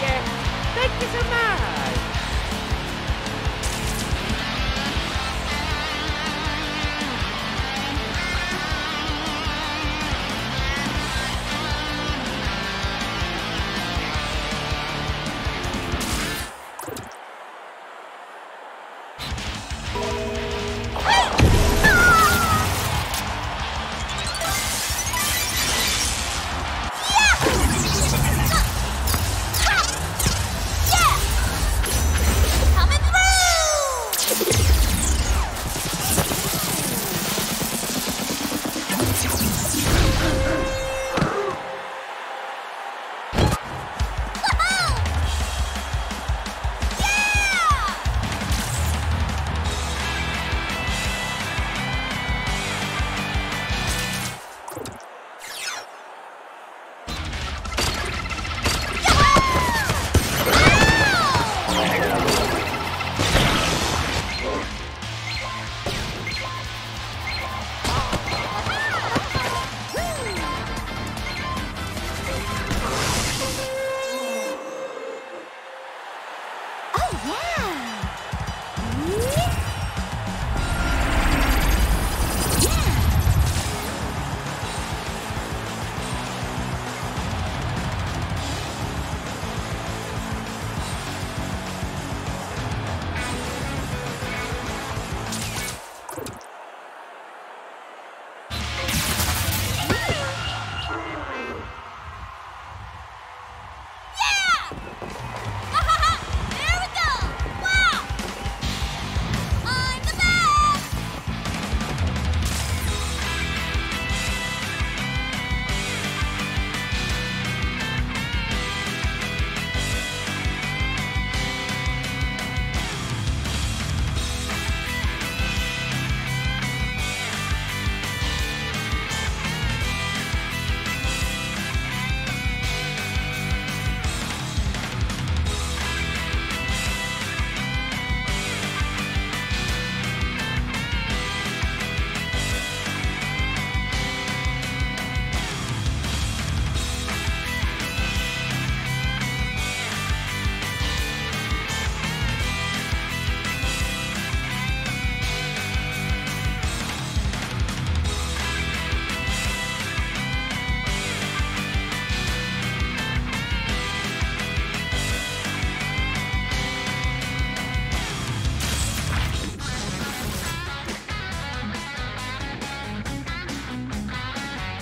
Thank you so much.